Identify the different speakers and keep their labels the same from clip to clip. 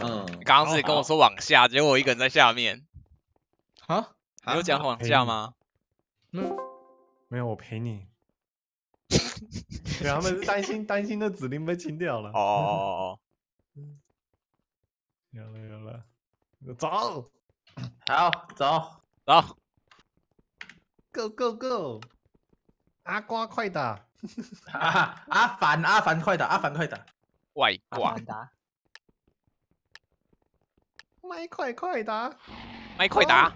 Speaker 1: 嗯，
Speaker 2: 刚刚是跟我说往下，结果我一个人在下面。
Speaker 3: 啊，
Speaker 2: 你有讲往下吗？
Speaker 4: 没有，我陪你。对，他们是担心担心那指令被清掉了。
Speaker 2: 哦哦哦
Speaker 4: 有了有了，走
Speaker 3: 好，走。
Speaker 2: 哦，走
Speaker 4: ，，Go Go Go！阿瓜快打！
Speaker 3: 啊，阿凡，阿凡，快打，阿凡，快打！
Speaker 2: 外挂
Speaker 5: 凡，达，
Speaker 4: 麦快快打！
Speaker 2: 麦快打！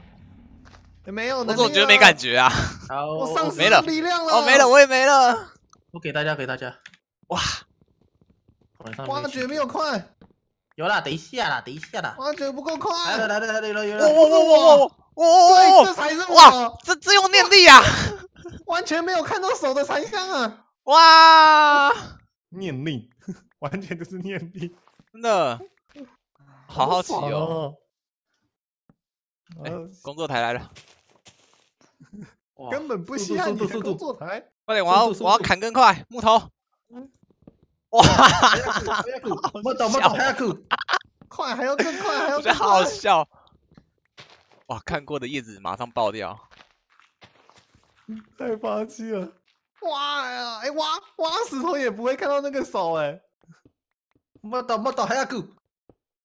Speaker 4: 没有，
Speaker 2: 我怎么觉得没感？觉啊？
Speaker 3: 好，
Speaker 4: 我丧失
Speaker 2: 没了
Speaker 4: 力量了。
Speaker 2: 哦，没了，，我也没了。
Speaker 3: 我给大家，给大家。
Speaker 2: 哇，
Speaker 4: 挖掘没有快，
Speaker 3: 有啦，等一下啦，等一下啦。
Speaker 4: 挖掘不够快。
Speaker 3: 来了，来了，来了，有了，有
Speaker 2: 哇哇
Speaker 3: 了。
Speaker 2: 哇哇哇
Speaker 4: 对，
Speaker 2: 哇
Speaker 4: 这才是
Speaker 2: 哇！
Speaker 4: 我，
Speaker 2: 这这用念力啊！
Speaker 4: 完全没有看到手的残香啊！
Speaker 2: 哇，
Speaker 4: 念力，完全就是念力，
Speaker 2: 真的，好好奇哦。
Speaker 4: 哦。
Speaker 2: 哎
Speaker 4: 呃
Speaker 2: 工作台来了，
Speaker 3: 哇
Speaker 4: 根本不
Speaker 3: 速度
Speaker 4: 稀罕你的作台。
Speaker 2: 快点，我要我要砍更快，木头。哇，
Speaker 3: 我懂，我懂，还要哭。
Speaker 4: 快，还要更快，还要更
Speaker 2: 我觉得好！笑。哇，看过的叶子马上爆掉。
Speaker 4: 太霸气了！挖呀，哎挖挖石头也不会看到那个手哎！
Speaker 3: 我懂，我懂，还要哭。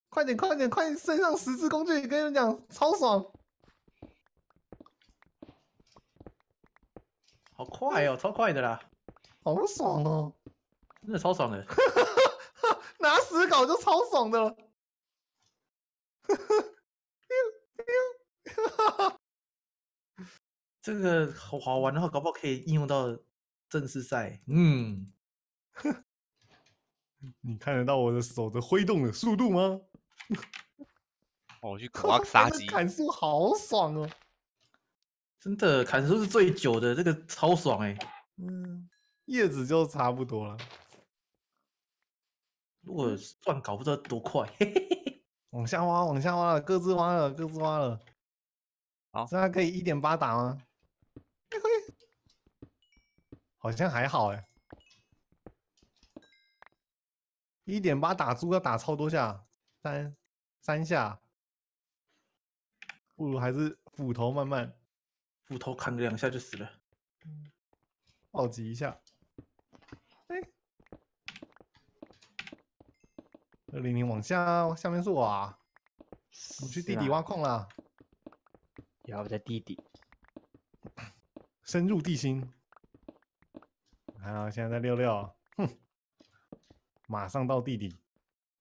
Speaker 4: 快点快点快点，身上十字工具，跟你们讲超爽！
Speaker 3: 好快哦，超快的啦，
Speaker 4: 好爽哦！
Speaker 3: 真的超爽的。
Speaker 4: 拿石稿就超爽的了。
Speaker 3: 这个好好玩的话，搞不好可以应用到正式赛。嗯，
Speaker 4: 你看得到我的手的挥动的速度吗？
Speaker 2: 我 去 挖杀
Speaker 4: 那
Speaker 2: 鸡，
Speaker 4: 砍树好爽哦！
Speaker 3: 真的砍树是最久的，这个超爽哎、
Speaker 4: 嗯，叶子就差不多了。
Speaker 3: 如果乱搞，不知道多快。嘿嘿嘿
Speaker 4: 往下挖，往下挖了，各自挖了，各自挖了。
Speaker 2: 好
Speaker 4: 现在可以一点八打吗？好像还好哎。一点八打猪要打超多下，三三下，不如还是斧头慢慢
Speaker 3: 斧头砍个两下就死了。
Speaker 4: 暴击一下。哎，二零零往下，下面是我啊，我去地底挖矿了，
Speaker 5: 然后在地底，
Speaker 4: 深入地心。还好现在在六六，哼，马上到地底。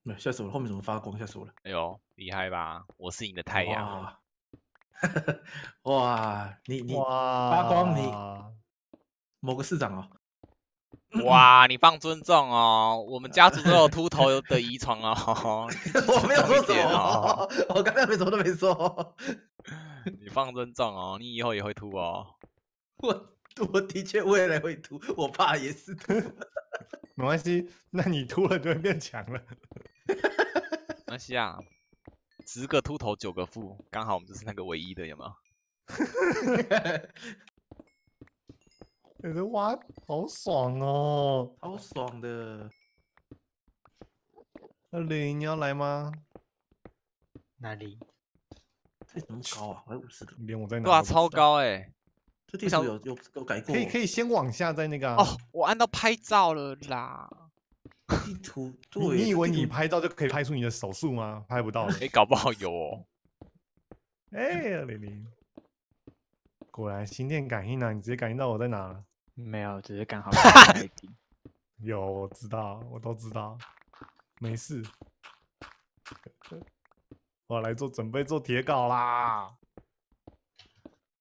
Speaker 3: 没有，吓死我了！后面怎么发光？吓死我了！
Speaker 2: 哎呦，厉害吧？我是你的太阳。
Speaker 3: 哇！哇！你你
Speaker 4: 哇，
Speaker 3: 发光你某个市长哦，
Speaker 2: 哇，你放尊重哦，我们家族都有秃头的遗传哦。
Speaker 3: 我没有说什么
Speaker 2: 哦，
Speaker 3: 我刚刚没什么都没说。
Speaker 2: 你放尊重哦，你以后也会秃哦。
Speaker 3: 我我的确未来会秃，我爸也是秃。
Speaker 4: 没关系，那你秃了就会变强了。
Speaker 2: 没关系啊，十个秃头九个富，刚好我们就是那个唯一的，有没有？
Speaker 4: 你的挖好爽哦！
Speaker 3: 好爽的，
Speaker 4: 二零，你要来吗？
Speaker 5: 哪里？
Speaker 3: 这怎么高啊？我才五十个，
Speaker 4: 连我在哪？
Speaker 2: 对啊，超。高哎、
Speaker 3: 这地图有有有改过，
Speaker 4: 可以可以先往下，再那个、啊、
Speaker 2: 哦，我按到拍照了啦。
Speaker 3: 地图
Speaker 4: 你
Speaker 3: 对，
Speaker 4: 你以为你拍照就可以拍出你的手速吗？拍不到的。
Speaker 2: 哎、搞不好有哦。
Speaker 4: 哎，二零零，果然心电感应啊！你直接感应到我在哪了？
Speaker 5: 没有，只是刚好
Speaker 4: 有，我知道，我都知道，没事。我来做准备做铁镐啦！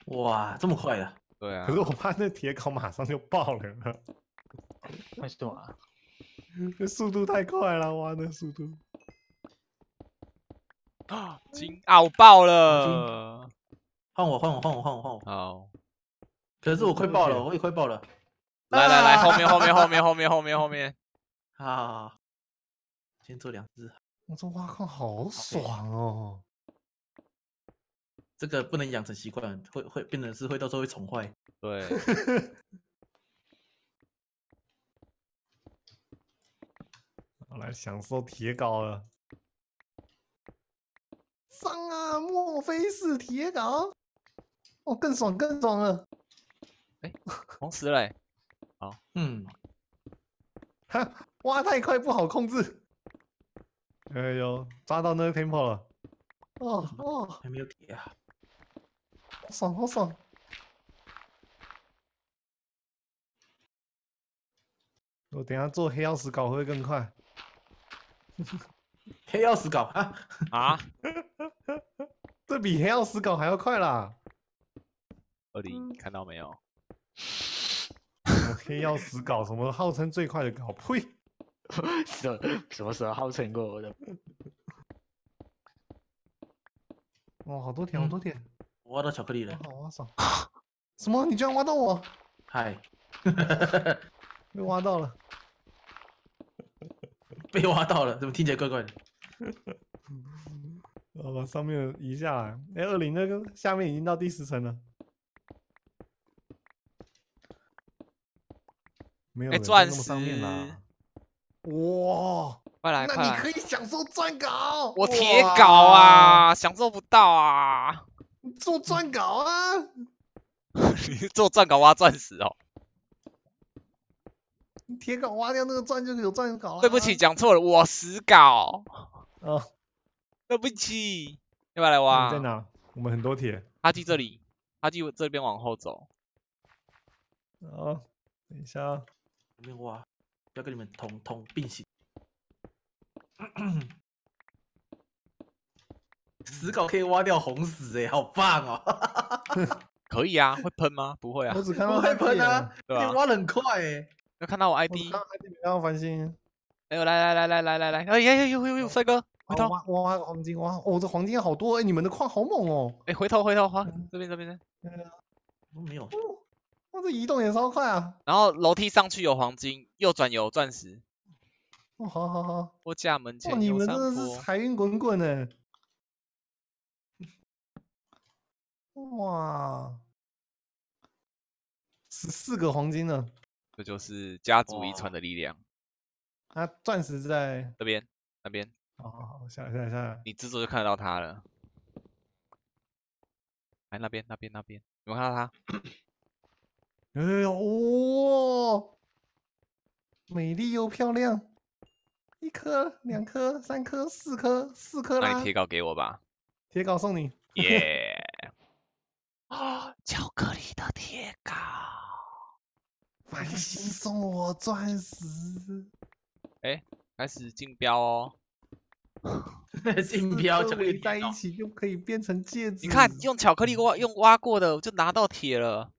Speaker 3: 哇，这么快的，
Speaker 2: 对啊
Speaker 4: 可是，我怕那铁镐马上就爆了，
Speaker 5: 为什么啊？
Speaker 4: 这 速度太快了，挖的速度啊。
Speaker 2: 金奥爆了。
Speaker 3: 换我换我换我换我换我，
Speaker 2: 好，
Speaker 3: 可是我快爆了，我也快爆了，
Speaker 2: 来来来，
Speaker 3: 啊
Speaker 2: 后面后面后面后面后面后面。
Speaker 3: 啊！先做两只，
Speaker 4: 我这挖矿好爽哦！
Speaker 3: 这个不能养成习惯，会会变成是会到时候会宠坏。
Speaker 2: 对，
Speaker 4: 我来享受铁镐了。上啊！莫非是铁镐？哦，更爽更爽了！
Speaker 2: 哎红石嘞，
Speaker 3: 嗯，
Speaker 4: 哈，挖太快不好控制。哎呦，抓到那个 temple 了！哦哦，
Speaker 3: 还没有铁啊。
Speaker 4: 好爽好爽！我等下做黑曜石镐会更快。
Speaker 3: 黑曜石镐啊，
Speaker 2: 啊，
Speaker 4: 这比黑曜石镐还要快啦！
Speaker 2: 二零看到没有？
Speaker 4: 什么黑曜石镐，什么号称最快的镐，呸！
Speaker 5: 什什么时候号称过我的？
Speaker 4: 哇，好多田，好多田，
Speaker 3: 我挖到巧克力了。
Speaker 4: 好挖爽！什么？你居然挖到我？
Speaker 3: 嗨，
Speaker 4: 被挖到了！
Speaker 3: 被挖到了，怎么听起来怪怪的？
Speaker 4: 我把上面移下来。哎，二零那个下面已经到第十层了。没有
Speaker 2: 哎
Speaker 4: 人
Speaker 2: 钻
Speaker 4: 那么上面
Speaker 2: 石
Speaker 4: 啦。哇，
Speaker 2: 快来
Speaker 4: 那你可！以享受钻镐。
Speaker 2: 我铁
Speaker 4: 哇
Speaker 2: 镐！啊，享受不到啊！
Speaker 4: 做钻镐啊！
Speaker 2: 你 做钻镐挖钻石哦？
Speaker 4: 铁镐挖掉那个钻就有钻镐了。
Speaker 2: 对不起，讲错了，我石镐。
Speaker 4: 哦，
Speaker 2: 对不起，要不要来挖？
Speaker 4: 在哪？我们很多铁。
Speaker 2: 哈基这里，哈基这边往后走。
Speaker 4: 哦，等一下啊，
Speaker 3: 里面挖，要跟你们同同并行。石镐可以挖掉红石哎，好棒哦！
Speaker 2: 可以啊，会喷吗？不会啊
Speaker 4: 我，只 看到
Speaker 3: 不会喷啊
Speaker 2: 对吧？
Speaker 3: 可以挖的很快哎。
Speaker 2: 要看到我
Speaker 4: 我
Speaker 2: ID
Speaker 4: 只看。到 ID 没看到繁星。
Speaker 2: 哎呦，来来来来来来来，哎呀呀呦呦呦，帅哥，回
Speaker 4: 好
Speaker 2: 头，
Speaker 4: 挖挖黄金挖，哦，这黄金好多哎，你们的矿好猛哦。
Speaker 2: 哎回头回头花，这边这边这边。
Speaker 3: 我没有，
Speaker 4: 哇，这移动也超快啊！
Speaker 2: 然后楼梯上去有黄金，右转有钻石。
Speaker 4: 哦，好好好，
Speaker 2: 我家门，前有山
Speaker 4: 你们真的是。财运滚滚呢。哇，十四个黄金呢。
Speaker 2: 这就是家族遗传的力量。
Speaker 4: 那，钻石在，
Speaker 2: 这边那边，
Speaker 4: 好好好，下来下。
Speaker 2: 你制作就看得到它了。哎，那边那边那边，有没有看到它？
Speaker 4: 哎呦，哇，美丽又漂亮，一颗、两颗、三颗、四颗，四颗啦
Speaker 2: 那你！铁镐给我吧。
Speaker 4: 铁镐送你。
Speaker 2: 耶！啊，巧克力的铁镐。
Speaker 4: 送我钻石，哎
Speaker 2: 开始竞标哦。
Speaker 3: 竞标
Speaker 4: 四颗
Speaker 3: 巧克力
Speaker 4: 在一起就可以变成戒指。
Speaker 2: 你看，用巧克力挖用挖过的，我就拿到铁了。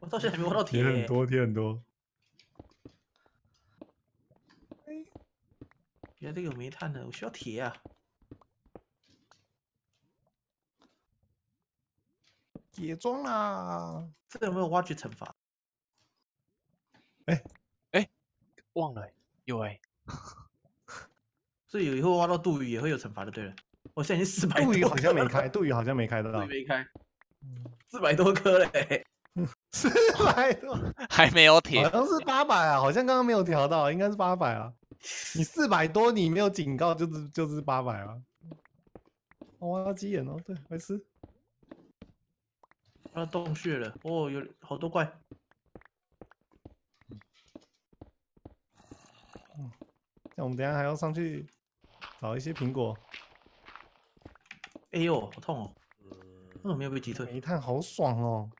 Speaker 3: 我到现在还没挖到铁欸。
Speaker 4: 铁很多，铁很多。
Speaker 3: 原来这个有煤炭的，我需要铁啊。
Speaker 4: 铁装啦！
Speaker 3: 这个有没有挖掘惩罚？
Speaker 2: 忘了欸，有哎、
Speaker 3: 所以以后挖到杜鱼也会有惩罚的，对了。我现在已经四百多
Speaker 4: 杜鱼好像没开，杜鱼好像没开得到
Speaker 3: 杜鱼，没开，四百多颗嘞。
Speaker 4: 四百多，
Speaker 2: 还没有铁
Speaker 4: 好。像是八百啊，好像刚刚没有调到，应该是八百啊。你四百多，你没有警告，就是就是八百啊。我要鸡眼哦，对，没事。
Speaker 3: 挖到洞穴了，哦，有好多怪。
Speaker 4: 那我们等一下还要上去找一些苹果。
Speaker 3: 哎呦，好痛哦！为什么没有被击退？
Speaker 4: 煤炭好爽哦！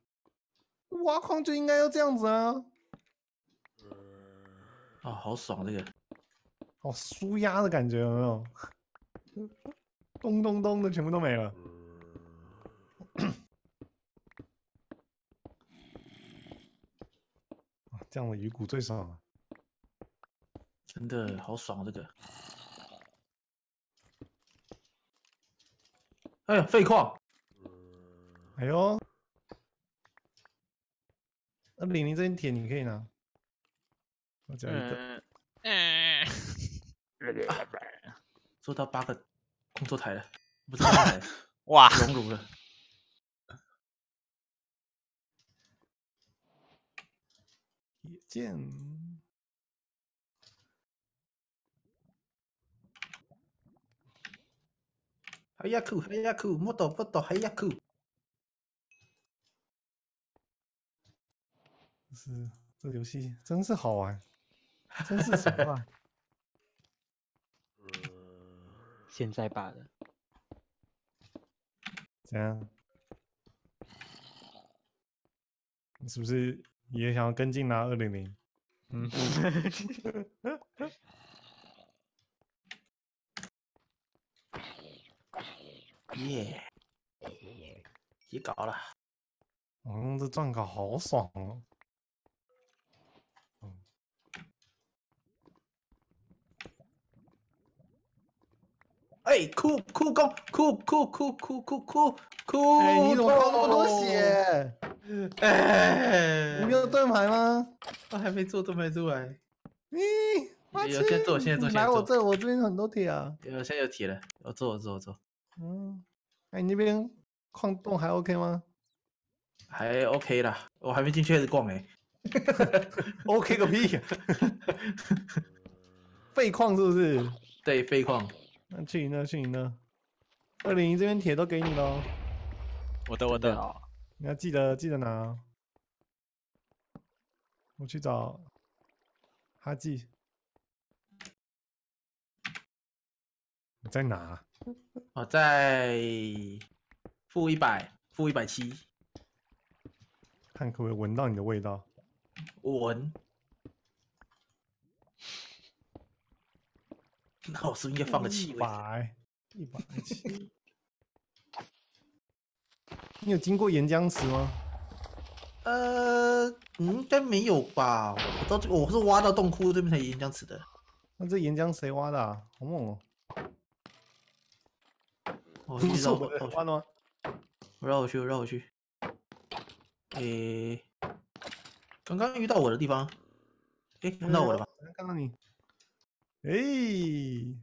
Speaker 4: 挖矿就应该要这样子啊，
Speaker 3: 啊，好爽这个。
Speaker 4: 好舒压的感觉，有没有？咚咚咚的全部都没了。啊这样的鱼骨最爽了。
Speaker 3: 真的好爽，这个。哎呀，废矿！
Speaker 4: 哎呦，那李宁这件铁你可以拿，我只要一个。
Speaker 2: 嗯，
Speaker 3: 做到八个工作台了，不是工作台，
Speaker 2: 哇，
Speaker 3: 熔炉了。
Speaker 4: 铁剑，
Speaker 3: 海呀酷，哎呀酷，摸到摸到，哎呀酷。
Speaker 4: 是这游戏真是好玩，真是爽快。
Speaker 5: 现在罢了。
Speaker 4: 怎样？你是不是也想要跟进拿二零零？
Speaker 5: 嗯，
Speaker 3: 耶，也搞了。
Speaker 4: 嗯，这钻稿好爽哦。
Speaker 3: 哎，酷酷工，酷酷酷酷酷酷酷！
Speaker 4: 哎，你怎么扣那么多血？
Speaker 3: 哎，
Speaker 4: 你没有盾牌吗？
Speaker 3: 我还没做，盾牌出来。
Speaker 4: 咦，马
Speaker 3: 有现在做现在做现在做
Speaker 4: 来我这，我这边很多铁啊。
Speaker 3: 有现在有铁了，我做我做我做，
Speaker 4: 嗯，哎，你那边矿洞还 OK 吗
Speaker 3: 还 OK 啦。我还没进去开始逛哎。
Speaker 4: ？OK 个屁！废矿是不是？
Speaker 3: 对，废矿。
Speaker 4: 那去你那，去你那。二零一这边铁都给你喽，
Speaker 2: 我的我的，
Speaker 4: 你要记得记得拿哦。我去找哈记，你在哪？
Speaker 3: 我在负一百，负一百七，
Speaker 4: 看可不可以闻到你的味道？
Speaker 3: 闻。那我是不是应该放个气
Speaker 4: 一
Speaker 3: 味？
Speaker 4: 百，一百七。你有经过岩浆池吗？
Speaker 3: 呃，应该没有吧？我到这，我是挖到洞窟这边才岩浆池的。
Speaker 4: 那这岩浆谁挖的、啊？好猛哦！
Speaker 3: 我绕绕
Speaker 4: 是我
Speaker 3: 绕回去，我绕回去。诶，刚刚遇到我的地方，诶，看到我了吧？
Speaker 4: 看到你。诶、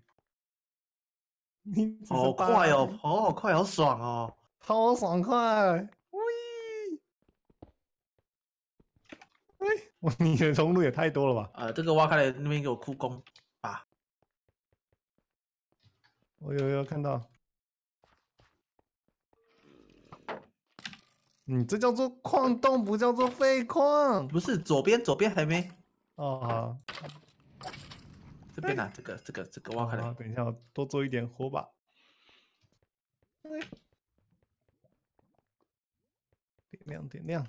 Speaker 4: 你
Speaker 3: 好快哦，好好快，好爽哦！
Speaker 4: 好爽快！喂，喂，哇，你的融入也太多了吧？
Speaker 3: 呃，这个挖开来那边给我哭工吧。
Speaker 4: 我有有看到。你这叫做矿洞，不叫做废矿。
Speaker 3: 不是左边，左边还没，
Speaker 4: 哦，好，
Speaker 3: 这边啊，这个这个这个挖开
Speaker 4: 好，
Speaker 3: 来。
Speaker 4: 等一下，我多做一点火把。哎点亮，点亮。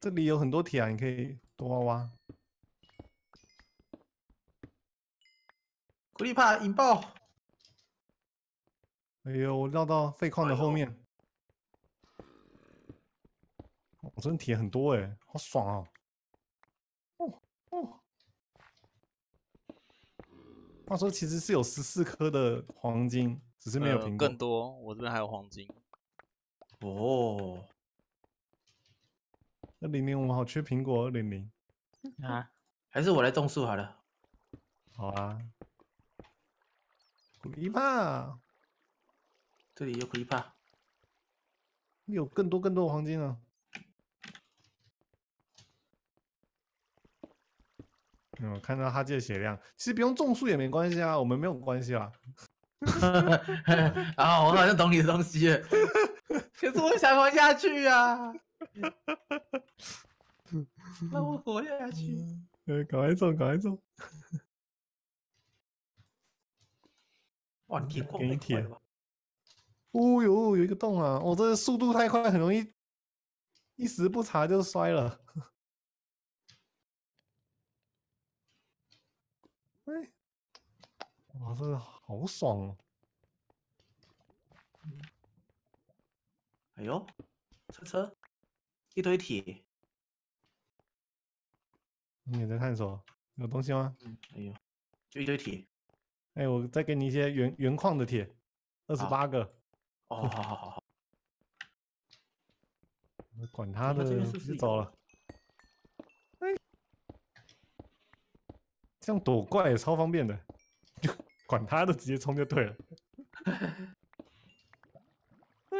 Speaker 4: 这里有很多铁啊，你可以多挖挖。
Speaker 3: 古力怕引爆！
Speaker 4: 哎呦，我绕到废矿的后面。我、真的铁很多哎，好爽啊！哦哦。话说其实是有十四颗的黄金，只是没有
Speaker 2: 呃
Speaker 4: 苹果。
Speaker 2: 更多，我这边还有黄金。
Speaker 3: 哦，
Speaker 4: 二零零我们好缺苹果，二零零。
Speaker 5: 啊，
Speaker 3: 还是我来种树好了。
Speaker 4: 好啊。古力帕，
Speaker 3: 这里有古力帕，
Speaker 4: 有更多更多的黄金啊！嗯，看到他这血量，其实不用种树也没关系啊，我们没有关系啦。
Speaker 3: 啊，我好像懂你的东西了，可是我想活下去啊！让我活下去。
Speaker 4: 呃，赶快种，赶快种。
Speaker 3: 哇，你铁矿
Speaker 4: 给你铁？哦呦，有一个洞啊！我、这速度太快，很容易一时不察就摔了。哎，哇，这个好爽哦！
Speaker 3: 哎呦，车车，一堆铁。
Speaker 4: 你也在探索，有东西吗？
Speaker 3: 嗯，哎呦，就一堆铁。
Speaker 4: 哎，我再给你一些原原矿的铁，二十八个。
Speaker 3: 哦，好好好好。
Speaker 4: 管他的，
Speaker 3: 这边是不是有
Speaker 4: 直接走了。哎，这样躲怪也超方便的，就管他的，直接冲就对了。哎，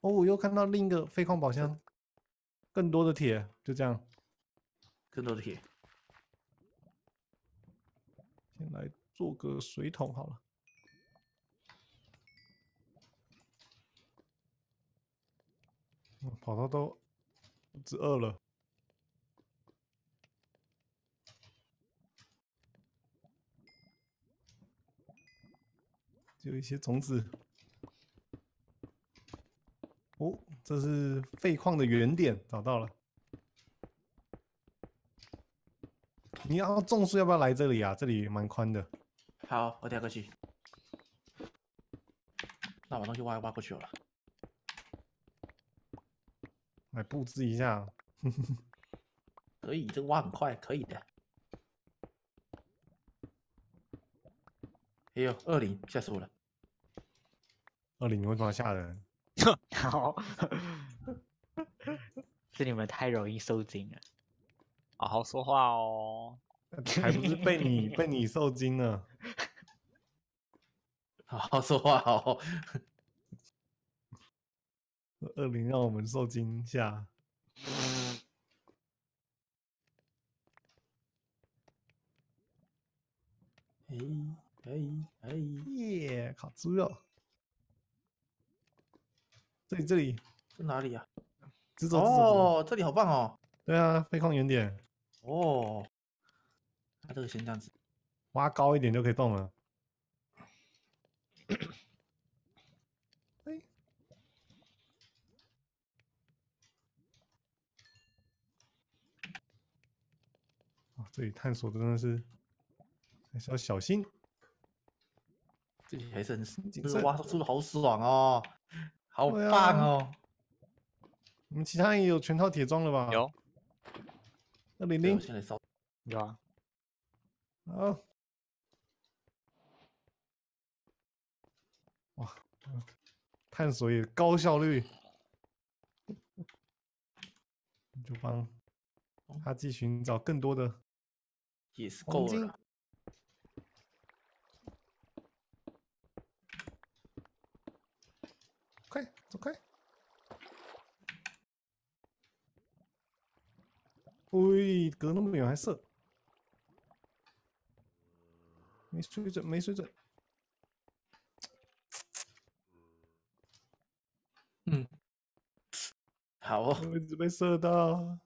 Speaker 4: 哦，我又看到另一个废矿宝箱，更多的铁，就这样。
Speaker 3: 更多的铁。
Speaker 4: 先来做个水桶好了。嗯跑到都肚子饿了。有一些种子。哦，这是废矿的原点，找到了。你要种树，要不要来这里啊？这里蛮宽的。
Speaker 3: 好，我等下过去。那把东西挖一挖过去好了。
Speaker 4: 来布置一下。
Speaker 3: 可以，这个挖很快，可以的。哎呦，二零，吓死我了！
Speaker 4: 二零，你为什吓人？
Speaker 5: 好，是你们太容易受惊了。
Speaker 2: 好好说话哦。
Speaker 4: 还不是被你被你受惊了？
Speaker 3: 好好说话哦。
Speaker 4: 二零让我们受惊吓。
Speaker 3: 哎哎哎！
Speaker 4: 耶，烤猪肉。这里这里，
Speaker 3: 是哪里啊？
Speaker 4: 直走直走。
Speaker 3: 哦，这里好棒哦。
Speaker 4: 对啊，飞矿原点。
Speaker 3: 哦，那这个先这样子，
Speaker 4: 挖高一点就可以动了。哎，哦，这里探索真的是还是要小心。
Speaker 3: 这里还是很，这个挖出的好爽哦，好
Speaker 4: 对啊
Speaker 3: 棒哦。
Speaker 4: 你们其他人也有全套铁装了吧？。
Speaker 2: 有，
Speaker 4: 二零零，
Speaker 3: 对我现在烧，
Speaker 5: 有啊，
Speaker 4: 好。哇，探索也高效率，就帮他去寻找更多的
Speaker 3: 也是够了。
Speaker 4: 快走开！喂，隔那么远还射，没水准，没水准。
Speaker 3: 嗯，好哦。
Speaker 4: 我一直被射到。